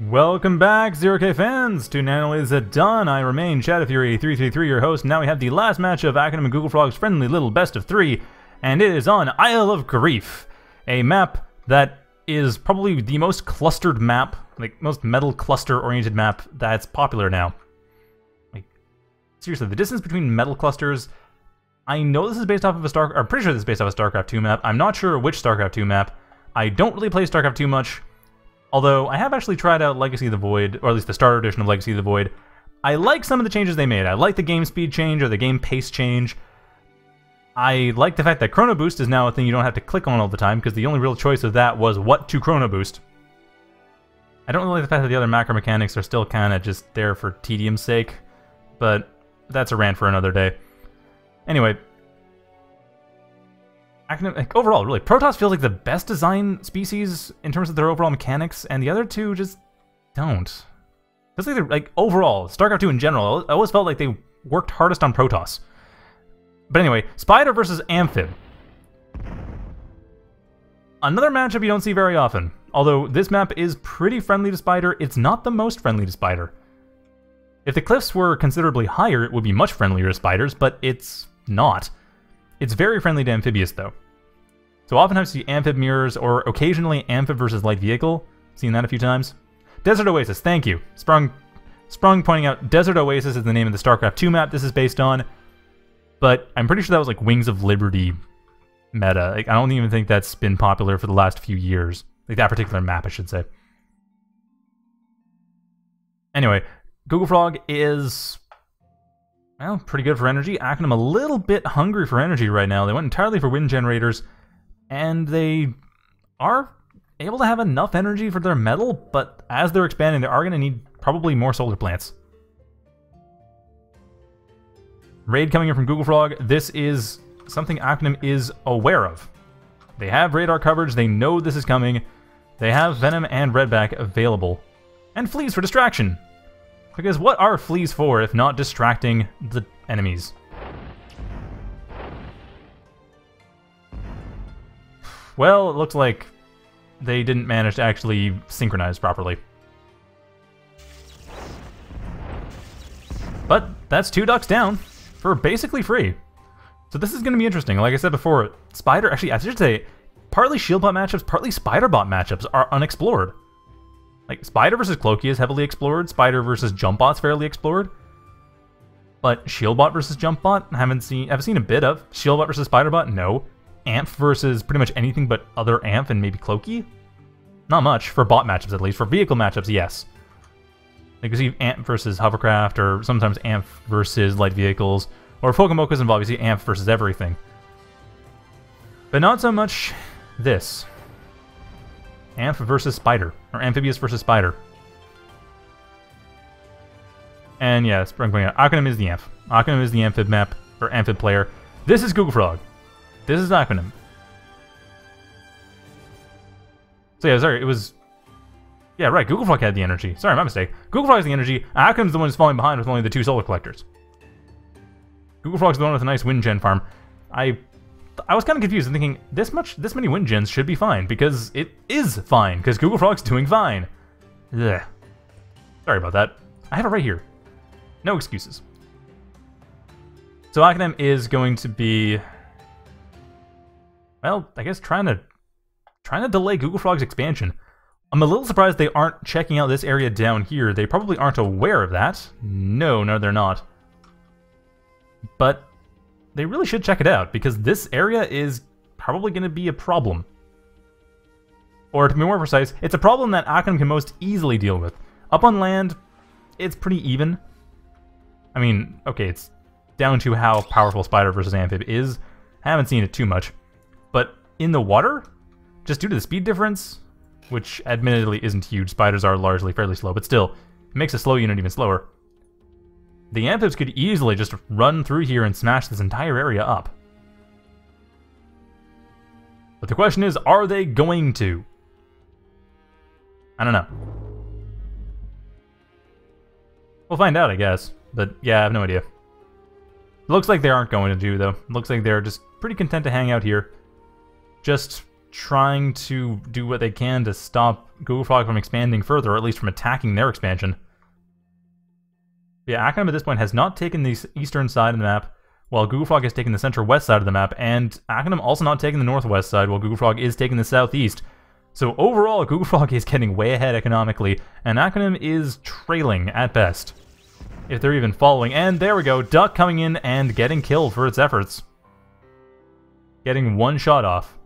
Welcome back, Zero K fans, to Nano is a Done. I remain Shadowfury333, your host. Now we have the last match of Aquanim and Google Frog's friendly little best of three, and it is on Isle of Grief, a map that is probably the most clustered map, like most metal cluster oriented map that's popular now. Like, seriously, the distance between metal clusters. I know this is based off of a Star. I'm pretty sure this is based off a StarCraft 2 map. I'm not sure which StarCraft 2 map. I don't really play StarCraft 2 much. Although I have actually tried out Legacy of the Void, or at least the starter edition of Legacy of the Void. I like some of the changes they made. I like the game speed change or the game pace change. I like the fact that Chrono Boost is now a thing you don't have to click on all the time, because the only real choice of that was what to Chrono Boost. I don't really like the fact that the other macro mechanics are still kind of just there for tedium's sake, but that's a rant for another day. Anyway, overall, really, Protoss feels like the best design species in terms of their overall mechanics, and the other two just don't. Feels like they're, like, overall, StarCraft 2 in general, I always felt like they worked hardest on Protoss. But anyway, Spider versus Amphib. Another matchup you don't see very often. Although this map is pretty friendly to Spider, it's not the most friendly to Spider. If the cliffs were considerably higher, it would be much friendlier to spiders, but it's not. It's very friendly to amphibious, though. So oftentimes you see amphib mirrors, or occasionally amphib versus light vehicle. Seen that a few times. Desert Oasis, thank you. Sprung, Sprung pointing out Desert Oasis is the name of the StarCraft 2 map this is based on. But I'm pretty sure that was like Wings of Liberty meta. Like, I don't even think that's been popular for the last few years. Like that particular map, I should say. Anyway, Google Frog is well, pretty good for energy. Aquanim a little bit hungry for energy right now. They went entirely for wind generators, and they are able to have enough energy for their metal, but as they're expanding, they are going to need probably more solar plants. Raid coming in from Google Frog. This is something Aquanim is aware of. They have radar coverage, they know this is coming, they have Venom and Redback available. And Fleas for distraction. Because what are fleas for if not distracting the enemies? Well, it looks like they didn't manage to actually synchronize properly. But that's two ducks down for basically free. So this is going to be interesting. Like I said before, Spider, actually, I should say, partly shield bot matchups, partly spider bot matchups are unexplored. Like, Spider versus Cloaky is heavily explored, Spider versus Jumpbot's fairly explored. But Shieldbot versus Jumpbot, I haven't seen, I've seen a bit of. Shieldbot versus Spiderbot, no. Amph versus pretty much anything but other Amph and maybe Cloaky? Not much, for bot matchups at least. For vehicle matchups, yes. Like, you see Amph versus Hovercraft, or sometimes Amph versus light vehicles, or Pokemokas and obviously Amph versus everything. But not so much this. Amph versus Spider. Or Amphibious versus Spider. And yeah, Sprung pointing out, Aquanim is the Amph. Aquanim is the Amphib map, or Amphib player. This is Google Frog. This is Aquanim. So yeah, sorry, it was... Yeah, right, Google Frog had the energy. Sorry, my mistake. Google Frog has the energy, Acronym's the one who's falling behind with only the two solar collectors. Google Frog's the one with a nice wind gen farm. I I was kind of confused thinking, this much, this many wind gens should be fine, because it is fine, because Google Frog's doing fine. Ugh. Sorry about that. I have it right here. No excuses. So Aquanim is going to be, well, I guess trying to, trying to delay Google Frog's expansion. I'm a little surprised they aren't checking out this area down here. They probably aren't aware of that. No, no, they're not. But they really should check it out, because this area is probably going to be a problem. Or to be more precise, it's a problem that Akam can most easily deal with. Up on land, it's pretty even. I mean, okay, it's down to how powerful Spider versus Amphib is. I haven't seen it too much. But in the water, just due to the speed difference, which admittedly isn't huge, spiders are largely fairly slow, but still, it makes a slow unit even slower. The Amphibs could easily just run through here and smash this entire area up. But the question is, are they going to? I don't know. We'll find out, I guess. But yeah, I have no idea. Looks like they aren't going to do, though. Looks like they're just pretty content to hang out here. Just trying to do what they can to stop Google Frog from expanding further, or at least from attacking their expansion. Yeah, Aquanim at this point has not taken the eastern side of the map, while Google Frog has taken the central west side of the map, and Aquanim also not taking the northwest side, while Google Frog is taking the southeast. So overall, Google Frog is getting way ahead economically, and Aquanim is trailing at best. If they're even following. And there we go, Duck coming in and getting killed for its efforts. Getting one shot off.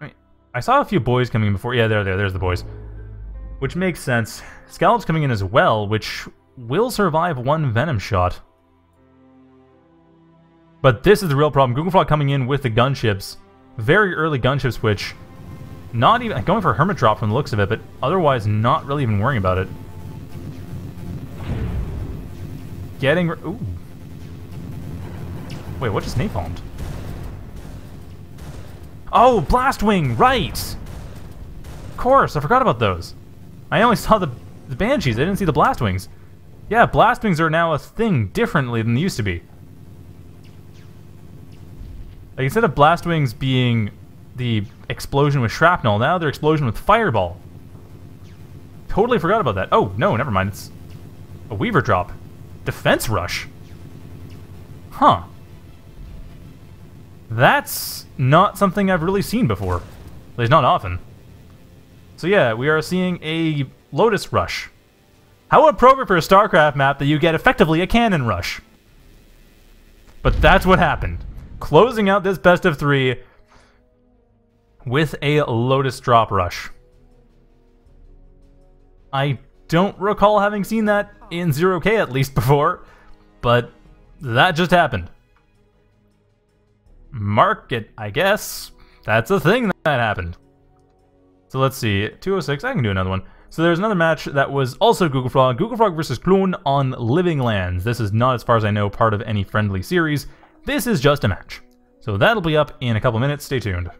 I, I saw a few boys coming in before. Yeah, there, there, there's the boys. Which makes sense. Scallop's coming in as well, which will survive one Venom shot. But this is the real problem. Google Frog coming in with the gunships very early gunship switch. Not even going for Hermit Drop from the looks of it, but otherwise not really even worrying about it. Getting... Ooh. Wait, what just napalmed? Oh, Blastwing! Right! Of course, I forgot about those. I only saw the, the Banshees, I didn't see the Blastwings. Yeah, Blastwings are now a thing differently than they used to be. Like, instead of blast wings being the explosion with shrapnel, now they're explosion with fireball. Totally forgot about that. Oh, no, never mind. It's a Weaver drop. Defense rush. Huh. That's not something I've really seen before. At least not often. So yeah, we are seeing a Lotus Rush. How appropriate for a StarCraft map that you get effectively a cannon rush. But that's what happened closing out this best of three with a Lotus Drop Rush. I don't recall having seen that in 0K at least before, but that just happened. Mark it, I guess. That's a thing that happened. So let's see, 206, I can do another one. So there's another match that was also Google Frog, Google Frog versus Kloon on Living Lands. This is not, as far as I know, part of any friendly series. This is just a match. So that'll be up in a couple minutes, stay tuned.